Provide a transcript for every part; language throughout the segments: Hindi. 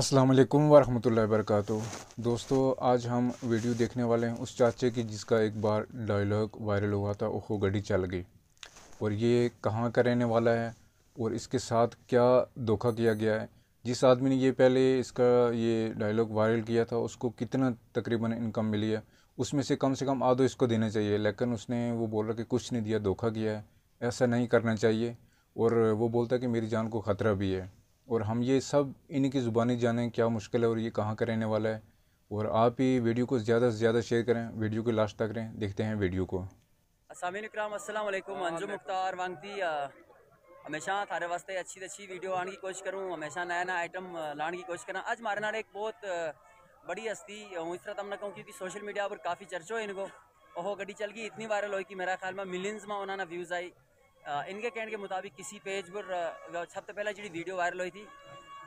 अस्सलाम वालेकुम वरहमतुल्लाहि दोस्तों, आज हम वीडियो देखने वाले हैं उस चाचे की जिसका एक बार डायलॉग वायरल हुआ था, ओहो गड्डी चल गई। और ये कहाँ का रहने वाला है और इसके साथ क्या धोखा किया गया है? जिस आदमी ने ये पहले इसका ये डायलॉग वायरल किया था, उसको कितना तकरीबन इनकम मिली है? उसमें से कम से कम आधो इसको देना चाहिए, लेकिन उसने वो बोला कि कुछ नहीं दिया, धोखा किया है। ऐसा नहीं करना चाहिए। और वो बोलता कि मेरी जान को ख़तरा भी है। और हम ये सब इन्हीं की ज़ुबानी जानें क्या मुश्किल है और ये कहाँ का रहने वाला है। और आप ही वीडियो को ज़्यादा से ज़्यादा शेयर करें वीडियो को लास्ट तक रहें देखते हैं वीडियो को। मुख्तार वांगती हमेशा थारे वास्ते अच्छी अच्छी वीडियो आने की कोशिश करूँ हमेशा नया नया आइटम लाने की कोशिश करा। अज मारे नाल एक बहुत बड़ी हस्ती हूँ इस तरह तम ना कहूँ क्योंकि सोशल मीडिया पर काफ़ी चर्चा हो इनको। ओहो गड्डी चल गई इतनी वायरल हो कि मेरा ख्याल में मिलियंस में उन्होंने व्यूज़ आई। इनके कहने के मुताबिक किसी पेज पर सब तो पहले जी वीडियो वायरल हुई थी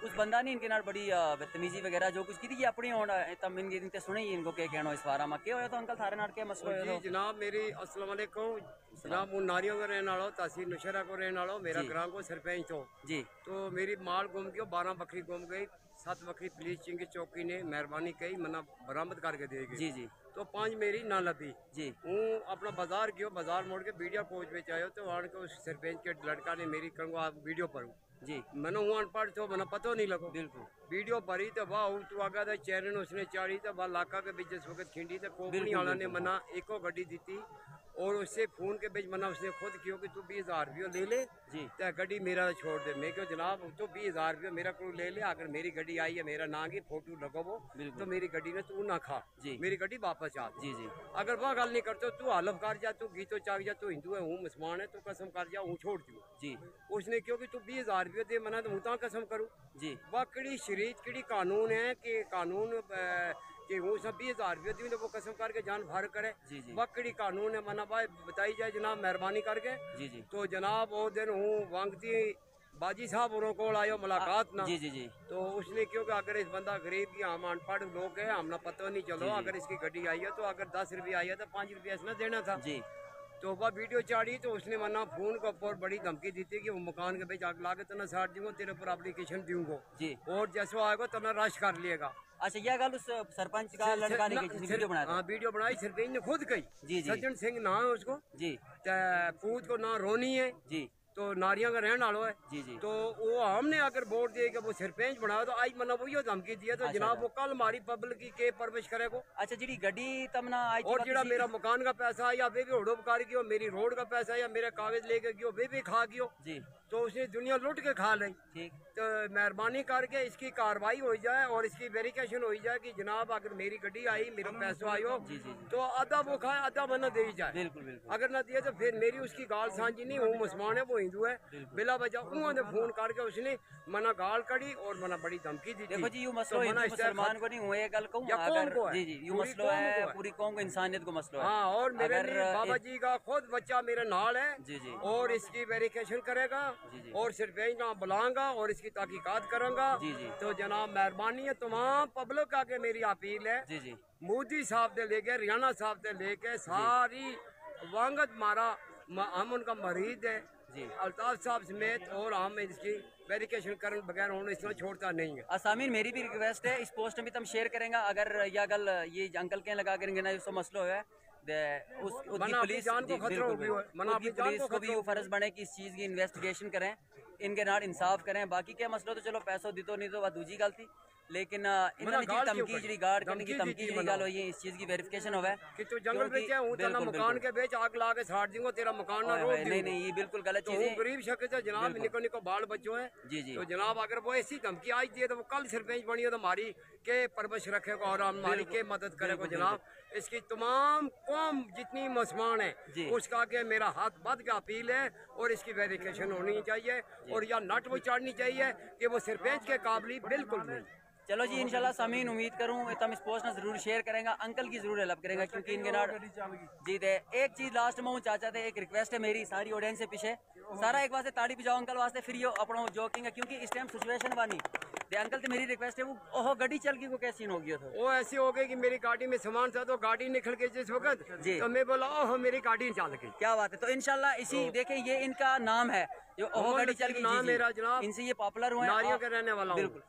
उस बंदा ने इनके नाल बड़ी बदतमीजी वगैरह जो कुछ की थी अपनी होन तम इनके दिन सुने ही इनको क्या कहना इस बारे में? क्या होया तो अंकल थारे नाल क्या मसला होया जी जनाब मेरी अस्सलाम वालेकुम। जनाब हूँ नारियों का रहने वाला तहसील नौशहरा को रहने वाला मेरा जी। ग्राम को सरपंच तो जी। तो मेरी माल गुम गई बारह बकरी गुम गई। सात बकरी पुलिस चिंगी चौकी ने मेहरबानी कही मना बरामद करके दे गई जी जी तो पाँच मेरी ना लभी जी हूँ अपना बाज़ार गयो बाज़ार मोड़ के वीडियो कोच में आयो तो आन के उस सरपंच के लड़का ने मेरी कहूँ आप वीडियो पर जी मैंने हूँ अनपढ़ तो मैंने पता नहीं लगो बिल्कुल वीडियो भरी तो वाह हूँ तू आगा तो चैनल उसने चाड़ी तो वाह लाका के बीच जिस वक्त खिंडी तो कोपनी बिल्कुल, वाला ने बिल्कुल। मना एको गड्डी दी और उससे फ़ोन के बीच मना उसने खुद किया कि तू बीस हज़ार रुपये ले ले जी। तो गड्डी मेरा छोड़ दे। मैं क्यों जनाब तू बीस हज़ार रुपये मेरा को ले ले अगर मेरी गड्डी आई है मेरा ना की फ़ोटो लगो। तो मेरी गड्डी ने तू ना खा। जी। मेरी गड्डी वापस आ। जी जी। अगर वह गल नहीं करते तू हलफ कर जा तू गीतो चाक जा तू हिंदू है हूँ मुसलमान है तू कसम कर जा हूँ छोड़ दू जी। उसने क्यों कि तू बीस हज़ार रुपये दे मना तो हूँ ता कसम करूँ। जी। वह कड़ी शरीत कड़ी कानून है कि कानून कि वो सब बीस हज़ार रुपये दी तो वो कसम करके जान भर करे। जी जी। वह कानून है मना भाई बताई जाए जनाब मेहरबानी करके। जी जी। तो जनाब वो दिन हूँ वांगती बाजी साहब उन्हों को आयो मुलाकात ना। जी जी जी। तो उसने क्यों कि अगर इस बंदा गरीब की हम अनपढ़ लोग है हमने पता नहीं चलो। अगर इसकी गड्डी आई है तो अगर दस रुपये आई है तो पाँच रुपया इसने देना था। जी। तो वह वीडियो चाड़ी तो उसने मना फ़ोन के ऊपर बड़ी धमकी दी थी कि वो मकान के बीच आग ला के तना साट दूँगा तेरे ऊपर एप्लीकेशन दूँगा। जी। और जैसे आएगा तो ना रश कर लिएगा अच्छा यह गल उस सरपंच का लड़का ने वीडियो बनाया हाँ वीडियो बनाई सरपंच ने खुद कही। जी। सज्जन सिंह नाम है उसको। जी। पूछ पूत को ना रोनी है। जी। तो नारियाँ का रहने वाला है जी जी। तो वो हमने अगर वोट दिए कि वो सरपंच बनाया तो आज मतलब वो धमकी दिया। तो अच्छा, जनाब। वो कल हमारी पब्लिक की के करे करेगो अच्छा जी गड्डी तमना आज और जेड़ा मेरा मकान का पैसा या वे भी होड़ोपकार कियो मेरी रोड का पैसा या मेरे कागज़ लेके गयो वे भी खा गयो। जी। तो उसने दुनिया लुट के खा ली। तो मेहरबानी करके इसकी कार्रवाई हो जाए और इसकी वेरिफिकेशन हो जाए कि जनाब अगर मेरी गड्डी आई मेरा पैसा आयो जी, जी, जी। तो आधा वो खाए आधा मना दे जाए। बिल्कुल बिल्कुल। अगर ना दिए तो फिर मेरी उसकी गाल सांझी नहीं हूँ मुसलमान है वो हिंदू है। बिला वजह उन्होंने फ़ोन करके उसने मना गाल कड़ी और मना बड़ी धमकी दी देखो जी तो मुसलमान को नहीं हुआ गल पूरी मसलो को है। पूरी कौम को इंसानियत को मसलो है। और मेरे बाबा जी का खुद बच्चा मेरे नाल है और इसकी वेरिफिकेशन करेगा। और सरपंच का बुलाऊँगा और इसकी तहकीकात करूँगा। जी, जी। तो जनाब मेहरबानी है तमाम पब्लिक का के मेरी अपील है। जी जी। मोदी साहब से लेके हरियाणा साहब से लेके सारी वांगत मारा हम उनका मरीज़ है। जी। अल्ताफ साहब समेत और हम इसकी वेरिफिकेशन करने बगैर उन्हें इसमें छोड़ता नहीं है। असामीन मेरी भी रिक्वेस्ट है इस पोस्ट में भी तुम शेयर करेंगे। अगर यह गल ये अंकल के लगा करेंगे ना इसको मसलो है। उस पुलिस जान को खतरा जान पुलिस को भी फ़र्ज़ बने कि इस चीज़ की इन्वेस्टिगेशन करें। इनके नाल इंसाफ करें। बाकी क्या मसलो तो चलो पैसों दी तो नहीं तो वह दूजी गलती। थी लेकिन इन्होंने जी धमकी जी गार्ड करने की धमकी जी गल हुई इस चीज़ की वेरिफिकेशन होवे। कि तू जंगल क्योंकि- में क्या हूँ तेरा मकान के बेच आग ला के दूँगा तेरा मकान ना रोक नहीं नहीं ये बिल्कुल गलत तो चीज़ है। गरीब शख्स है जनाब निको निको बाल बच्चों है। जी जी। तो जनाब अगर वो ऐसी धमकी आज दिए तो वो कल सरपंच बनी हो तो हमारी के परवरिश रखेगा और हमारी के मदद करेगा बिल्कुल, जनाब। इसकी तमाम कौम जितनी मुसलमान है उसका के मेरा हाथ बद का अपील है और इसकी वेरिफिकेशन होनी चाहिए और या नट वो चाड़नी चाहिए कि वो सरपंच के काबिल बिल्कुल नहीं। चलो जी इंशाल्लाह समीन उम्मीद करूँ तुम इस पोस्ट में ज़रूर शेयर करेंगे अंकल की ज़रूर हेल्प करेंगे क्योंकि इनके नाल जी दे एक चीज़ लास्ट में हूँ चाचा थे एक रिक्वेस्ट है मेरी सारी ऑडियंस से पीछे सारा एक वास्ते ताड़ी बजाओ अंकल वास्ते फिर यो अपना जोकिंग है क्योंकि इस टाइम सिचुएशन बानी दे अंकल तो मेरी रिक्वेस्ट है वो ओहो गाड़ी चल गई वो क्या सीन हो गया था वो ऐसे हो गई कि मेरी गाड़ी में सामान था तो गाड़ी निकल गई जिस वक्त जी। तो मैं बोला ओह मेरी गाड़ी चल गई क्या बात है तो इंशाल्लाह इसी देखें ये इनका नाम है जो ओहो गड्डी चल गई नाम। मेरा जनाब। इनसे ये पॉपुलर हुए हैं नारियों के रहने वाला हूँ। बिल्कुल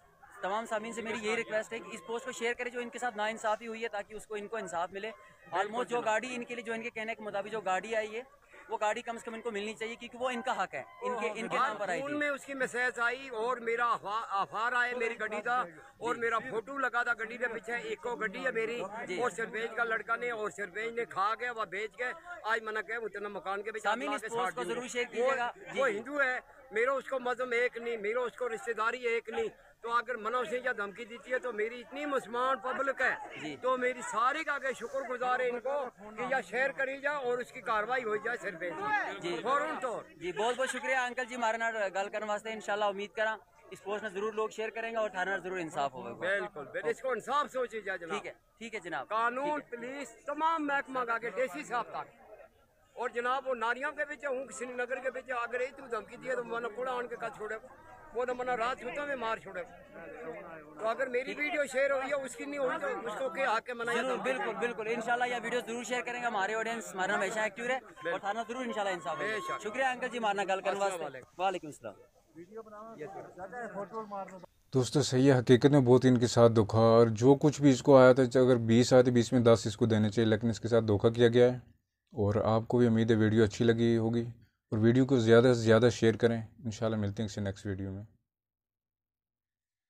तमाम सामीन से मेरी यही रिक्वेस्ट है कि इस पोस्ट को शेयर करें जो इनके साथ नाइंसाफ़ी हुई है ताकि उसको इनको इंसाफ मिले। ऑलमोस्ट जो गाड़ी इनके लिए जो इनके कहने के मुताबिक जो गाड़ी आई है वो गाड़ी कम से कम इनको मिलनी चाहिए क्योंकि वो इनका हक है। इनके इनके नाम पर आई में उसकी मैसेज आई और मेरा अफार आए मेरी गड्डी का और मेरा फ़ोटो लगा था गड्डी के पीछे। एक और गड्डी है मेरी और सिरवेज का लड़का ने और सिरवेज ने खा के वह बेच के आज मना के उतना मकान के पीछे। ज़रूर शेयर कीजिएगा। वो हिंदू है मेरा उसको मज़हब एक नहीं मेरा उसको रिश्तेदारी एक नहीं। तो अगर मना उसे या धमकी देती है तो मेरी इतनी मुसलमान पब्लिक है। तो मेरी सारी का शुक्र गुजार है इनको कि या शेयर करी जाए और उसकी कार्रवाई हो जाए सिर पे। जी। फ़ौरन तौर। जी बहुत बहुत शुक्रिया अंकल जी हमारे नाल गल करने वास्ते। इंशाल्लाह उम्मीद करा इस पोस्ट में ज़रूर लोग शेयर करेंगे और थाना ज़रूर इंसाफ होगा बिल्कुल इसको इंसाफ सोचिए ठीक है ठीक है जनाब। कानून पुलिस तमाम महकमा का डीसी साहब तक। और जनाब वो नारियों के पीछे हूँ श्रीनगर के पीछे अगर ये तू धमकी दिए तो मना कोड़ा आन के कल छोड़े। वो तो मना रात सुता में मार छोड़े। तो अगर मेरी वीडियो शेयर हुई है उसकी नहीं हुई तो उसको के आके मना ज़रूर बिल्कुल बिल्कुल। इंशाल्लाह यह वीडियो ज़रूर शेयर करेंगे हमारे ऑडियंस हमारा हमेशा एक्टिव है और थाना ज़रूर इंशाल्लाह इंसाफ होगा। शुक्रिया अंकल जी हमारे नाल गल करने वास्ते। वालेकुम अस्सलाम। दोस्तों सही है हकीकत में बहुत इनके साथ धोखा और जो कुछ भी इसको आया था अगर बीस आए तो बीस में दस इसको देने चाहिए लेकिन इसके साथ धोखा किया गया है। और आपको भी उम्मीद है वीडियो अच्छी लगी होगी और वीडियो को ज़्यादा से ज़्यादा शेयर करें। इंशाल्लाह मिलते हैं किसी नेक्स्ट वीडियो में।